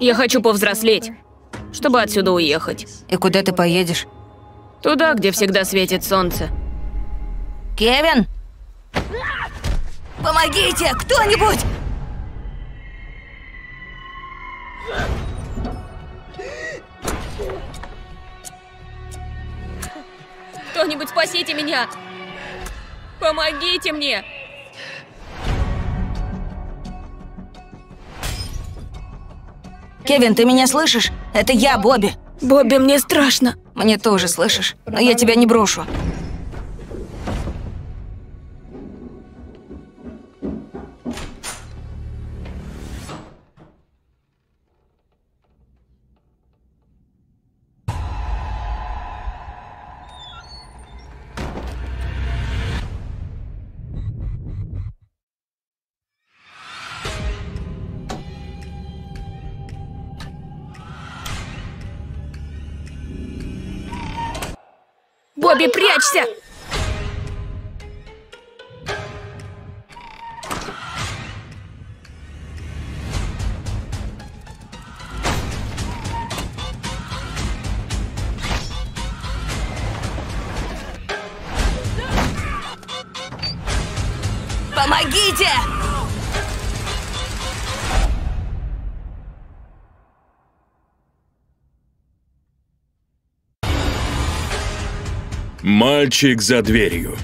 Я хочу повзрослеть, чтобы отсюда уехать. И куда ты поедешь? Туда, где всегда светит солнце. Кевин? Помогите, кто-нибудь! Кто-нибудь спасите меня! Помогите мне! Кевин, ты меня слышишь? Это я, Бобби. Бобби, мне страшно. Мне тоже, слышишь? Но я тебя не брошу. Бобби, прячься! Помогите! Мальчик за дверью.